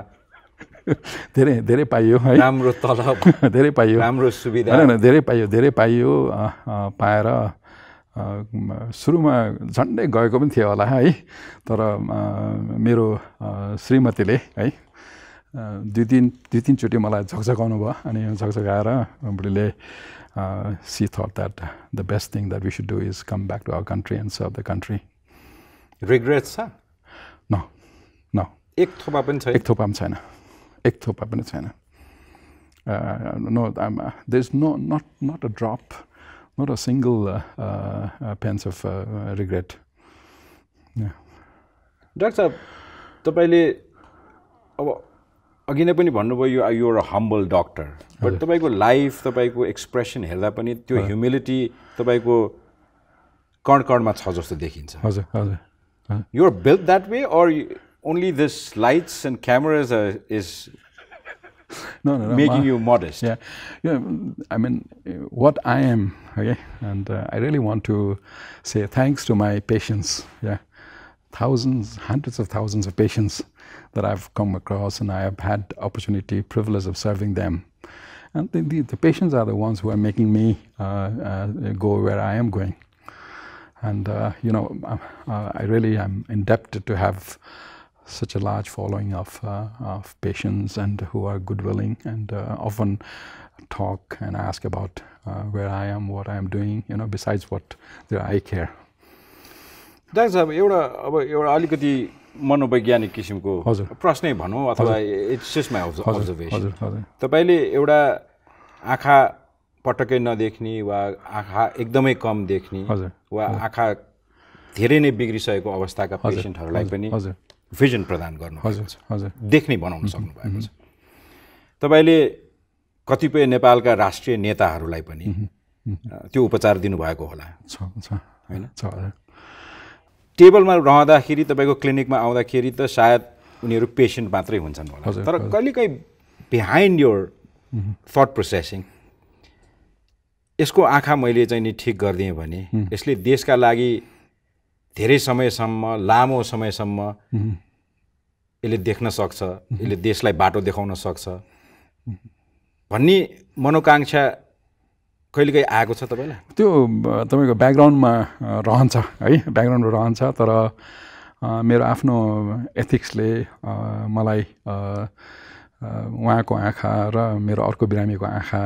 धेरै धेरै पाइयो है। राम्रो तलब धेरै पाइयो। राम्रो सुविधा। होइन धेरै पाइयो धेरै पाइयो पाएर सुरुमा झन्डै गएको पनि थियो होला है। तर मेरो श्रीमतीले है दुई तिन दुई तिनचोटि मलाई झकझकाउनु भयो अनि झकझकाएर बुढीले she thought that the best thing that we should do is come back to our country and serve the country regret छ न न एक थोपा पनि छैन एक थोपा पनि छैन एक थोपा पनि छैन no there is no not not a drop not a single pence of regret doctor साहब तपाईँले अब अघि नै पनि भन्नुभयो यो अ हम्बल डक्टर बट तपाईँको लाइफ तपाईँको एक्सप्रेसन हेर्दा पनि त्यो ह्युमिलिटी तपाईँको कण कणमा छ जस्तो देखिन्छ हजुर हजुर you're build that way or only this lights and cameras is No, no, no. Making ma- you modest Yeah, yeah. I mean, what I am, okay, and uh, I really want to say thanks to my patients. Yeah, thousands, hundreds of thousands of patients that I've come across, and I have had opportunity, privilege of serving them. And the, the, the patients are the ones who are making me uh, uh, go where I am going. And uh, you know, uh, I really am indebted to have such a large following of uh, of patients and who are good willing and uh, often talk and ask about where I am, what I am doing. You know, besides what their eye care. Doctor साहब एउटा अब एउटा अलिकति मनोवैज्ञानिक किसिमको। प्रश्नै भनौँ अथवा इट्स जस्ट माई हजुर। अब्जर्भेसन तपाईँले एउटा आँखा पटक्कै नदेख्ने वा आँखा एकदमै कम देख्ने वा आँखा धेरै नै बिग्रिसकेको अवस्थाका पेसेन्टहरूलाई पनि भिजन प्रदान गर्नु हजुर। हजुर। देख्ने बनाउन सक्नु भएको छ। तपाईँले कतिपय नेपालका राष्ट्रिय नेताहरूलाई पनि त्यो उपचार दिनुभएको होला। होइन? टेबलमा रहँदाखेरि तपाईँको क्लिनिकमा आउँदाखेरि त सायद उनीहरू पेसेन्ट मात्रै हुन्छन् होला। तर कहिलेकाहीँ बिहाइन्ड योर थट प्रोसेसिङ यसको आँखा मैले चाहिँ नि ठिक गरिदिएँ भने यसले देशका लागि धेरै समयसम्म लामो समयसम्म यसले देख्न सक्छ यसले देशलाई बाटो देखाउन सक्छ भन्ने मनोकाङ्क्षा कहिलेकाहीँ आएको छ तपाईँलाई? त्यो तपाईँको ब्याकग्राउन्डमा रहन्छ है? ब्याकग्राउन्डमा रहन्छ तर मेरो आफ्नो एथिक्सले मलाई उहाँको आँखा र मेरो अर्को बिरामीको आँखा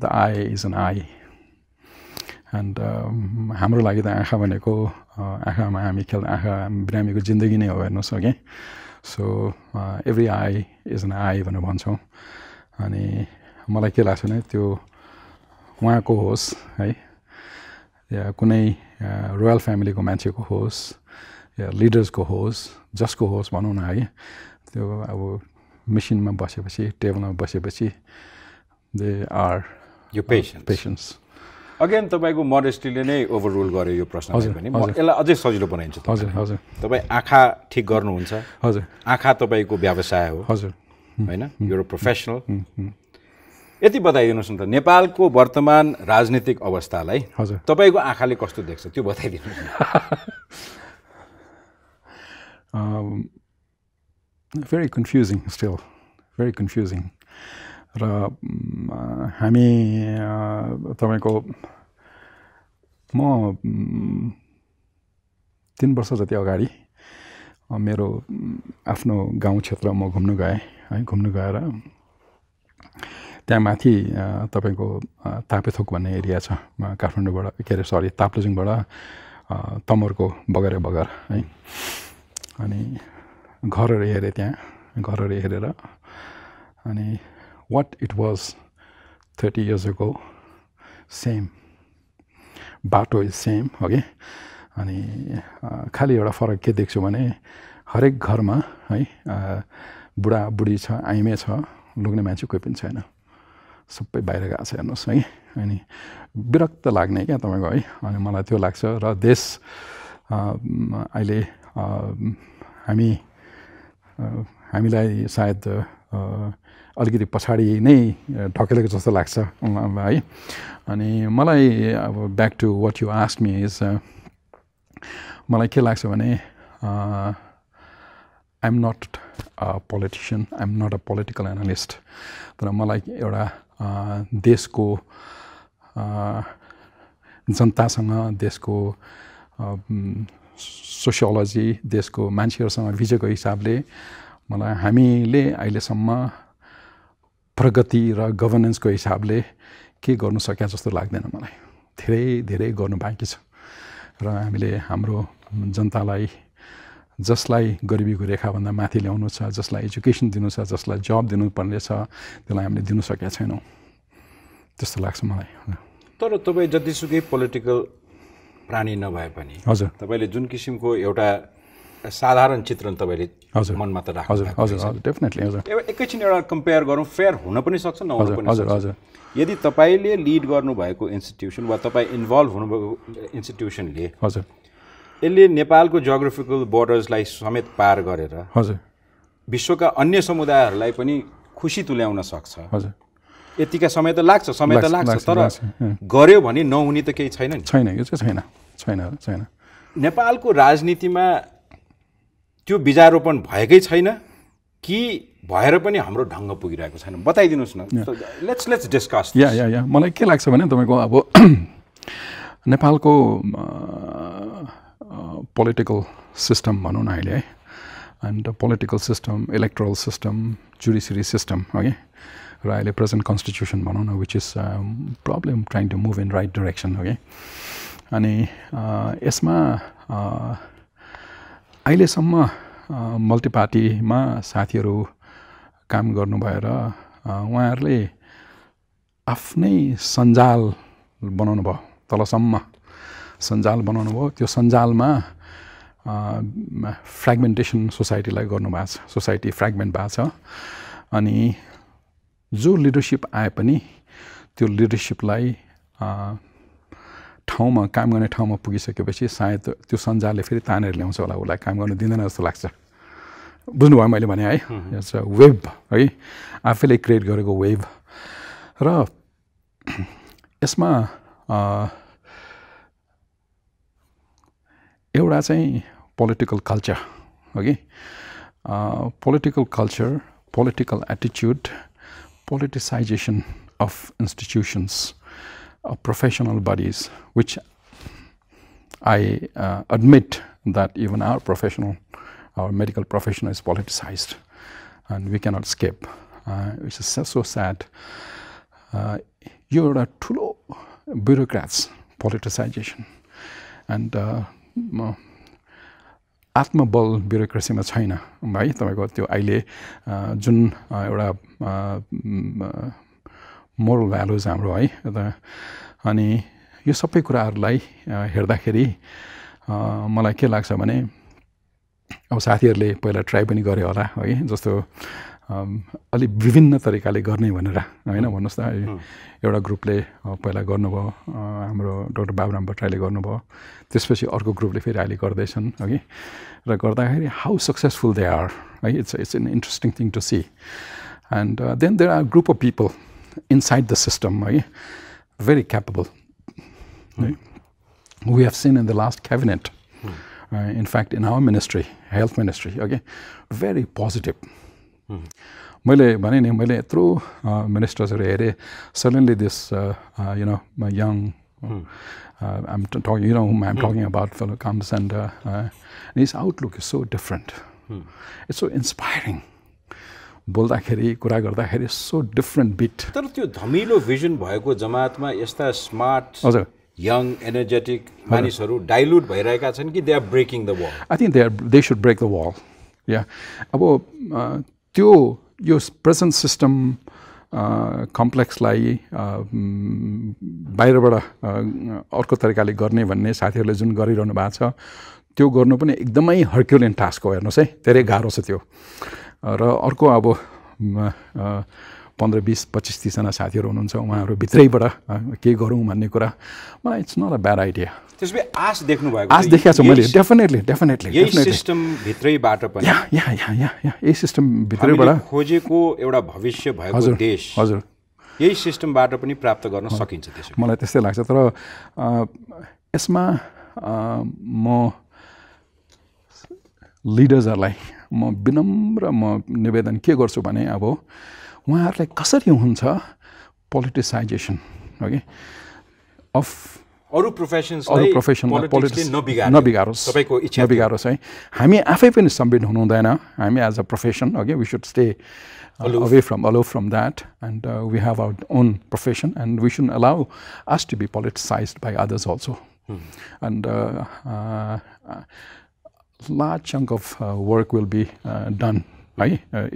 the eye is an eye and हाम्रो लागि त आँखा भनेको आँखामा हामी खेल्दा आँखा बिरामीको जिन्दगी नै हो हेर्नुहोस् कि so every eye is an eye भनेर भन्छौँ। अनि मलाई के लाग्छ भने त्यो उहाँको होस् है या कुनै रोयल फ्यामिलीको मान्छेको होस् या लिडर्सको होस् जसको होस् भनौँ न है त्यो अब मेसिनमा बसेपछि टेबलमा बसेपछि दे आर यो पेसेन्ट पेसेन्ट्स अगेन तपाईँको मोडेस्टीले नै ओभर रुल गर्यो यो प्रश्न पनि। यसलाई अझै सजिलो बनाइन्छ हजुर हजुर। तपाईँ आँखा ठिक गर्नुहुन्छ। हजुर। आँखा तपाईँको व्यवसाय हो। हजुर। होइन? यो प्रोफेसनल यति बताइदिनुहोस् न त नेपालको वर्तमान राजनीतिक अवस्थालाई हजुर। तपाईँको आँखाले कस्तो देख्छ? त्यो बताइदिनुहोस् न। Very confusing still very confusing र हामी तपाईँको म तिन वर्ष जति अगाडि मेरो आफ्नो गाउँ क्षेत्र म घुम्नु गएँ है घुम्नु गएर त्यहाँ माथि तपाईँको तापेथोक भन्ने एरिया छ काठमाडौँबाट के अरे सरी ताप्लेजुङबाट तमरको बगरे बगर है। अनि घरहरू हेरेँ त्यहाँ घरहरू हेरेर अनि what it was thirty years ago same बाटो इज सेम हो कि अनि खालि एउटा फरक के देख्छु भने हरेक घरमा है अ, बुढाबुढी छ आइमे छ लुग्ने मान्छे कोही पनि छैन। सबै बाहिर गएको छ हेर्नुहोस् है। अनि विरक्त लाग्ने क्या तपाईँको है। अनि मलाई त्यो लाग्छ र देश अहिले हामी हामीलाई सायद अलिकति पछाडि नै ढकेलेको जस्तो लाग्छ है। अनि मलाई अब back to what you ask me is मलाई के लाग्छ भने I am not a politician I am not a political analyst तर मलाई एउटा देशको जनतासँग देशको सोसियोलोजी देशको मान्छेहरूसँग भिजेको हिसाबले मलाई हामीले अहिलेसम्म प्रगति र गभर्नेन्सको हिसाबले के गर्नु सके जस्तो लाग्दैन मलाई धेरै धेरै गर्नु बाँकी छ र हामीले हाम्रो जनतालाई जसलाई गरिबीको रेखाभन्दा माथि ल्याउनु छ जसलाई एजुकेसन दिनु छ जसलाई जब दिनुपर्ने छ त्यसलाई हामीले दिनु सकेका छैनौँ। त्यस्तो लाग्छ मलाई। तर तपाईँ जतिसुकै पोलिटिकल प्राणी नभए पनि हजुर। तपाईँले जुन किसिमको एउटा साधारण चित्रण तपाईँले हजुर। मनमा त हजुर हजुर। हजुर डेफिनेटली हजुर। एकैछिन एउटा कम्पेयर गरौँ फेयर हुन पनि सक्छ नहुन पनि हजुर हजुर। यदि तपाईँले लिड गर्नुभएको इन्स्टिट्युसन वा तपाईँ इन्भल्भ हुनुभएको इन्स्टिट्युसनले हजुर। यसले नेपालको जोग्राफिकल बोर्डर्सलाई समेत पार गरेर हजुर। विश्वका अन्य समुदायहरूलाई पनि खुसी तुल्याउन सक्छ। हजुर। यतिका समय त लाग्छ समय त लाग्छ, तर। गर्यो भने नहुने त केही छैन नि। छैन यो चाहिँ छैन छैन छैन। नेपालको राजनीतिमा त्यो बिजारोपण भएकै छैन कि भएर पनि हाम्रो ढङ्ग पुगिरहेको छैन? बताइदिनुहोस् न। Let's let's discuss yeah yeah yeah. मलाई के लाग्छ भने तपाईँको अब नेपालको पोलिटिकल सिस्टम भनौँ न अहिले है and political system electoral system judiciary system है र अहिले प्रेजेन्ट कन्स्टिट्युसन भनौँ न which is problem trying to move in right direction हो अनि यसमा अहिलेसम्म मल्टी पार्टीमा साथीहरू काम गर्नु भएर उहाँहरूले आफ्नै सञ्जाल बनाउनु भयो तलसम्म सञ्जाल बनाउनु भयो। त्यो सञ्जालमा फ्रेगमेन्टेसन सोसाइटीलाई गर्नुभएको छ। सोसाइटी फ्रेगमेन्ट भएको छ। अनि जो लिडरसिप आए पनि त्यो लिडरसिपलाई ठाउँमा काम गर्ने ठाउँमा पुगिसकेपछि सायद त्यो सञ्जालले फेरि तानेर ल्याउँछ होला। उसलाई काम गर्नु दिँदैन जस्तो लाग्छ। बुझ्नुभयो मैले भने है? इट्स वेभ है? आफैले क्रिएट गरेको वेभ र यसमा अ, एउटा चाहिँ पोलिटिकल कल्चर हो कि political culture political attitude politicisation of institutions of professional bodies, which I uh, admit that even our professional, our medical profession is politicized, and we cannot escape, uh, which is so, so sad. Uh, you're a ठुलो bureaucrats, politicization, and uh, म- आत्मबल ब्युरोक्रेसीमा छैन। है तपाईँको त्यो अहिले जुन एउटा मोरल भ्यालुज हाम्रो है अनि यो सबै कुराहरूलाई हेर्दाखेरि मलाई के लाग्छ भने अब साथीहरूले पहिला ट्राई पनि गरे होला है जस्तो अलिक विभिन्न तरिकाले गर्ने भनेर होइन भन्नुहोस् त। एउटा ग्रुपले अ, पहिला गर्नुभयो अ, हाम्रो डक्टर बाबुराम भट्टराईले गर्नुभयो। त्यसपछि अर्को ग्रुपले फेरि अहिले गर्दैछन् हगि र गर्दाखेरि हाउ सक्सेसफुल दे आर है it's it's an interesting thing to see and then there are group of people inside the system है very capable है we have seen in the last cabinet uh, in fact in our ministry health ministry okay very positive मैले भने नि मैले यत्रो मिनिस्टर्सहरू हेरेँ। Suddenly this you know young whom I'm talking about, fellow comes and, uh, uh, and his outlook is so different. It's so inspiring. बोल्दाखेरि कुरा गर्दाखेरि सो डिफ्रेन्ट बिट तर त्यो धमिलो भिजन भएको जमातमा यस्ता स्मार्ट हजुर। यङ एनर्जेटिक मानिसहरू डाइल्युट भइरहेका छन् कि they are breaking the wall I think they are they should break the wall yeah अब त्यो यो प्रेजेन्ट सिस्टम कम्प्लेक्सलाई बाहिरबाट अ, अर्को तरिकाले गर्ने भन्ने साथीहरूले जुन गरिरहनु भएको छ त्यो गर्नु पनि एकदमै हर्क्युलियन टास्क हो हेर्नुहोस् है धेरै गाह्रो छ त्यो। र अर्को अब पन्ध्र बिस पच्चिस तिसजना साथीहरू हुनुहुन्छ उहाँहरू भित्रैबाट के गरौँ भन्ने कुरा। मलाई it's not a bad idea. त्यसपछि आश देख्नु भएको आज देखाएको छु मैले। डेफिनेटली डेफिनेटली यही डेफिनेटली सिस्टम भित्रैबाट पनि। या या या या या। यही सिस्टम हामीले भित्रैबाट खोजेको एउटा भविष्य भएको हजुर देश। हजुर। यही सिस्टमबाट पनि प्राप्त गर्न सकिन्छ त्यसो मलाई त्यस्तै लाग्छ। तर यसमा म लिडर्सहरूलाई म विनम्र म निवेदन के गर्छु भने अब उहाँहरूलाई कसरी हुन्छ पोलिटिसाइजेसन ओके अफ अरू अरू प्रोफेसन्सलाई प्रोफेसनमा पोलिटिक्सले पोलिटिक्स नबिगारोस् तपाईँको इच्छा नबिगारोस् है? हामी आफै पनि संवेद हुनु हुँदैन हामी as a profession okay we should stay away from all from that and we have our own profession and we should allow us to be politicise by others also and large chunk of work will be done है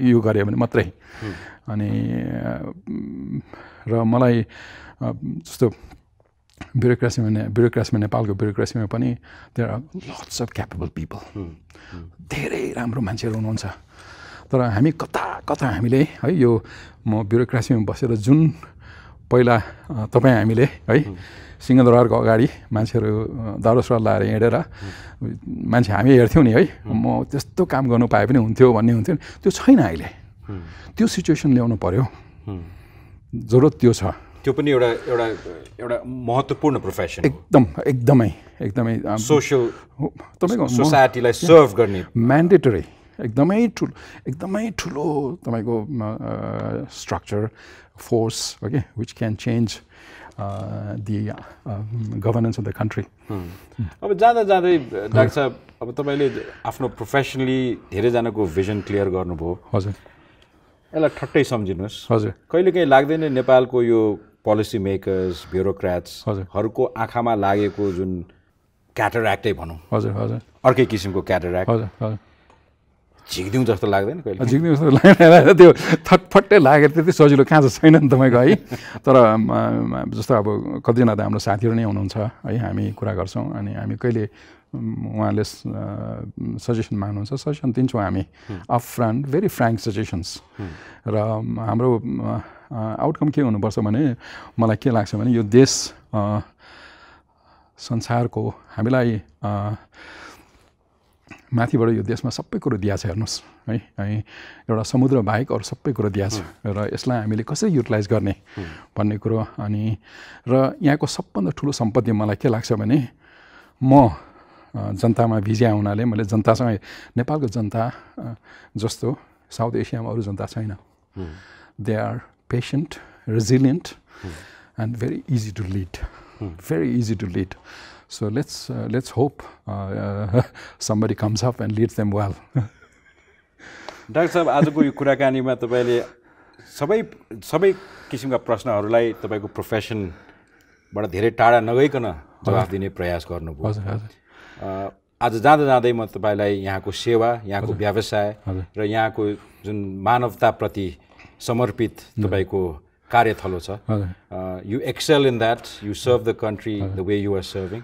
यो गऱ्यो भने मात्रै अनि र मलाई जस्तो ब्युरोक्रेसीमा ने ब्युरोक्रेसीमा नेपालको ब्युरोक्रेसीमा पनि there are lots of capable people धेरै राम्रो मान्छेहरू हुनुहुन्छ। तर हामी कता कता हामीले है यो म ब्युरोक्रेसीमा बसेर जुन पहिला तपाईँ हामीले है सिंहदरबारको अगाडि मान्छेहरू अ, दौरा सुरुवाल लाएर हिँडेर मान्छे हामी हेर्थ्यौँ नि है म त्यस्तो काम गर्नु पाए पनि हुन्थ्यो भन्ने हुन्थ्यो नि। त्यो छैन अहिले। त्यो सिचुएसन ल्याउनु पर्यो। जरुरत त्यो छ। त्यो पनि एउटा एउटा एउटा महत्त्वपूर्ण प्रोफेसन एकदम एकदमै एकदमै सोसियल तपाईँको सोसाइटीलाई सर्भ गर्ने। म्यान्डेटरी एकदमै ठुलो एकदमै ठुलो तपाईँको structure force okay which can change the governance of the country अब जाँदा जाँदै डाक्टर साहब अब तपाईँले आफ्नो प्रोफेसनली धेरैजनाको भिजन क्लियर गर्नुभयो। हजुर। यसलाई ठट्टै सम्झिनुहोस्। हजुर। कहिलेकाहीँ लाग्दैन नेपालको यो पोलिसी मेकर्स ब्युरोक्राट्सहरूको आँखामा लागेको जुन क्याटराक्टै भनौँ। हजुर हजुर। अर्कै किसिमको क्याटराक्ट हजुर हजुर। झिक्दिउँ जस्तो लाग्दैन कहिले? झिक्ने जस्तो लागेर त्यो थटफट्टै लागेर त्यति सजिलो कहाँ चाहिँ छैन नि तपाईँको है। तर जस्तो अब कतिजना त हाम्रो साथीहरू नै हुनुहुन्छ है हामी कुरा गर्छौँ अनि हामी कहिले उहाँले सजेसन माग्नुहुन्छ। सजेसन दिन्छौँ हामी of front very frank suggestions र हाम्रो आउटकम के हुनुपर्छ भने मलाई के लाग्छ भने यो देश संसारको हामीलाई माथिबाट यो देशमा सबै कुरो दिएको छ हेर्नुहोस् है है एउटा समुद्र बाहेक अरू सबै कुरो दिएको छ। र यसलाई हामीले कसरी युटिलाइज गर्ने भन्ने कुरो अनि र यहाँको सबभन्दा ठुलो सम्पत्ति मलाई के लाग्छ भने म जनतामा भिजिया हुनाले मैले जनतासँग नेपालको जनता जस्तो साउथ एसियामा अरू जनता छैन। They are patient resilient and very easy to lead lead. So let's uh, let's hope uh, uh, somebody comes up and leads them well. Doctor साहब आजको यो कुराकानीमा तपाईँले सबै सबै किसिमका प्रश्नहरूलाई तपाईँको प्रोफेसनबाट धेरै टाढा नगइकन जवाफ दिने प्रयास गर्नुभयो। हजुर हजुर। अ, आज जाँदा जाँदै म तपाईँलाई यहाँको सेवा यहाँको व्यवसाय। र यहाँको जुन मानवताप्रति समर्पित तपाईँको कार्यथलो छ। You excel in that you serve the country the way you are serving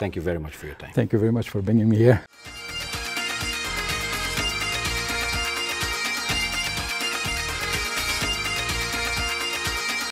thank you very much for your time you very much for bringing me here.